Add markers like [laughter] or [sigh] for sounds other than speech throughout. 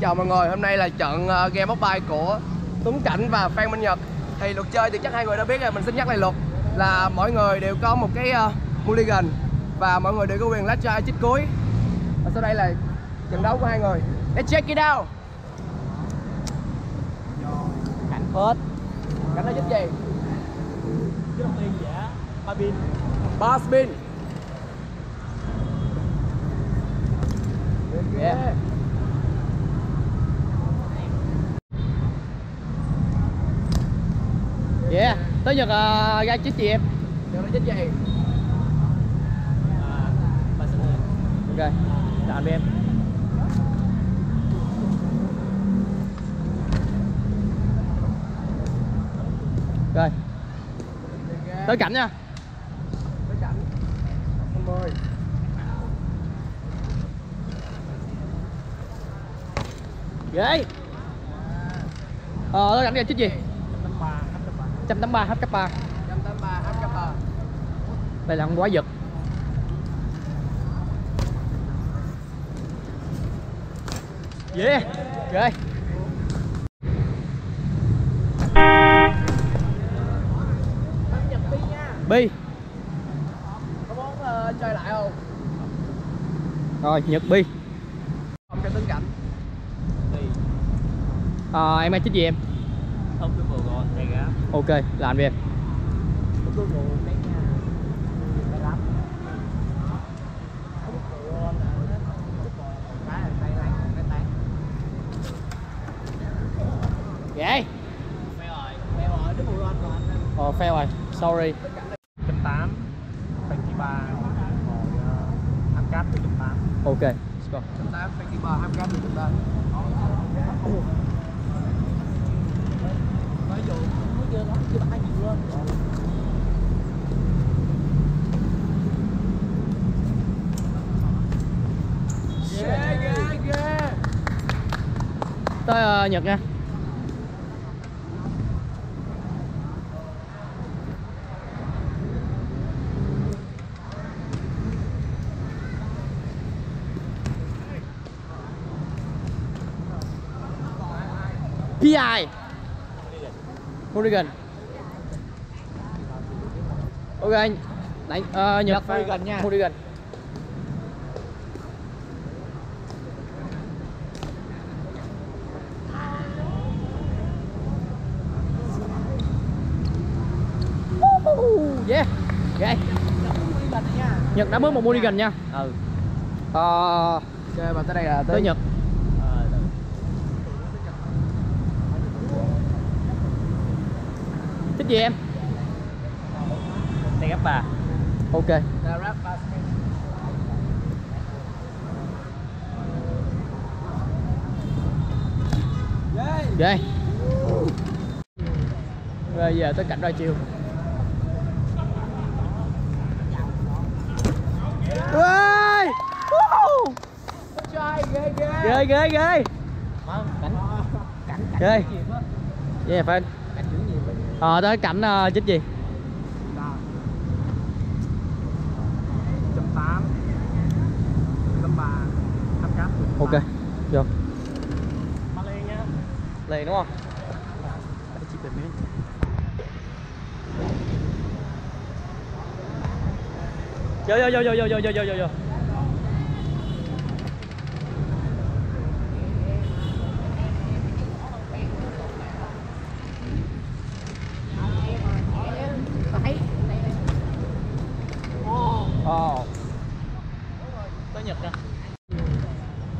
chào mọi người, hôm nay là trận uh, game bay của Tuấn Cảnh và Phan Minh Nhật. Thì luật chơi thì chắc hai người đã biết rồi, mình xin nhắc lại luật Là mỗi người đều có một cái uh, mulligan Và mọi người đều có quyền lá chai chích cuối. Và sau đây là trận đấu của hai người. Let's check it out. Cảnh phết Cảnh nó chích gì? Tiền giả Ba pin. Ba spin. Yeah. Yeah, tới Nhật uh, ra chích gì em? Nó chích gì? À, Ok, làm đi em. Rồi, tới cảnh nha. Tới cảnh. 50 Ghê. Ờ, tới cảnh ra chích gì? 183 hấp cấp 3 183 hấp cấp 3 Đây là con quá giật Yeah Ok Bi. Có muốn uh, ờ, chơi lại không? Rồi Nhật Bi. Không cho tướng cảnh. À, Em ai chích gì em? ok làm việc. Vậy? Ờ fail rồi sorry. Chấm tám fenty ba hamcap chấm tám. Ok chấm tám fenty ba hamcap chấm tám Tới uh, Nhật nha. PI Hooligan. Ok anh Đánh uh, nhập Hooligan nha. Hooligan. Yeah. Ok Nhật đã bước một mô Hooligan nha. Ừ. Ờ. Uh, okay, và tới đây là tới, tới Nhật. gì em? Tay gấp bà. Ok. Ghê bây giờ tới cảnh đôi chiều. Ơi ghê ghê. Ghê ghê ghê. Ghê. yeah, phải. Cảnh Ờ tới cảnh uh, chích gì? Ok. Vô Ba Lê nha Liền đúng không? Chích về miếng Vô vô vô vô vô vô vô vô vô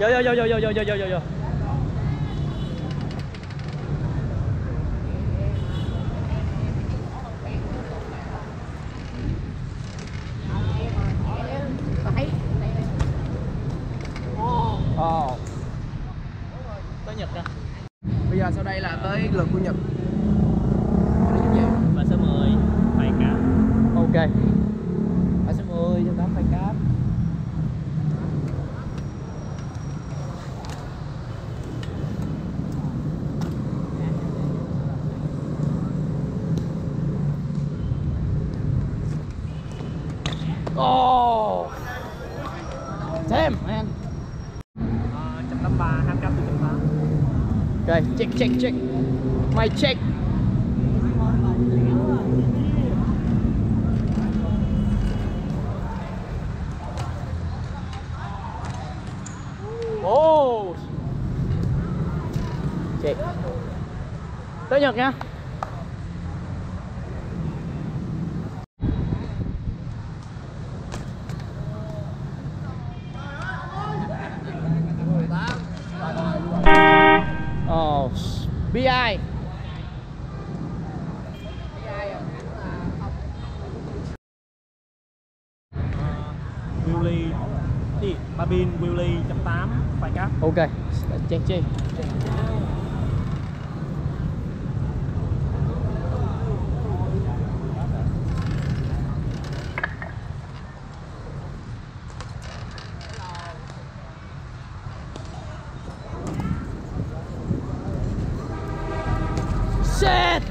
vô vô vô vô vô vô vô vô vô Oh. Tới Nhật nè. Bây giờ sau đây là tới lượt của Nhật. Và số 10 phải cáp. Ok. Và số 10 cho đó phải cáp. Oh Damn man Ờ, 153 hát cáp từ 183 Ok, check, check, check. Mày check. Oh. Check. Tới Nhật nha Oh, BI Willy đi Babin Willy 180 phải cáp Ok, check check Shit!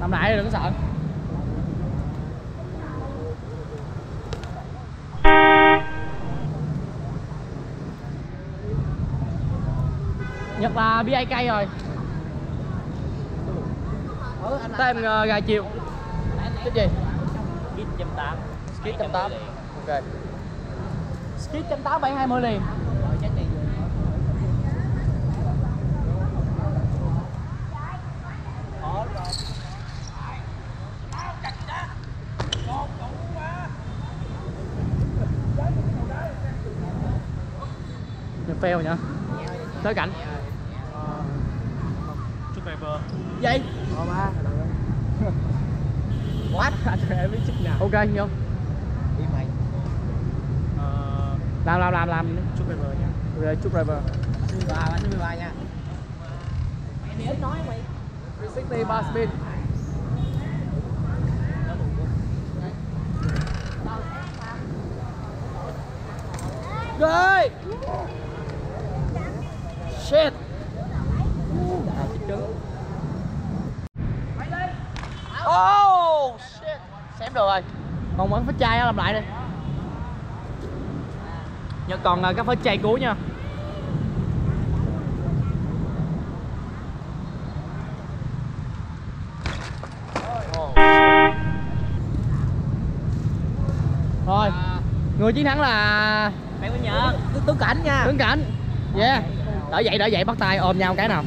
Làm lại đừng có sợ. Nhật là BAK rồi Tới em uh, gà chiều. Cái gì? Skit 180 Skit 180 Ok. Skit 180 bán 20 liền. Fail nhá Tới cảnh. Chút driver Gì? Có ba [laughs] What? [laughs] Anh em biết chức nào? Ok vô. Ờ, Làm làm làm làm. Chút driver nha. Rồi chúc driver Và bánh 13 nha. 360 bar spin. Rồi Shit Oh shit Xém được rồi. Còn vẫn phải chai làm lại đi. Nhớ còn uh, các phết chai cuối nha. Rồi Người chiến thắng là Bạn có nhớ Tướng Cảnh nha. Tướng Cảnh. Yeah. Đỡ dậy đỡ dậy bắt tay ôm nhau cái nào.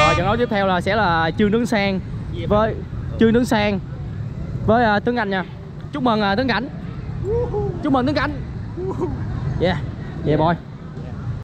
Rồi trận đấu tiếp theo là sẽ là Trương Tướng Sang Với Trương Tướng Sang. Với à, uh, Tướng Anh nha. Chúc mừng à, uh, Tướng Cảnh. Chúc mừng Tướng Cảnh. Yeah. Yeah boy.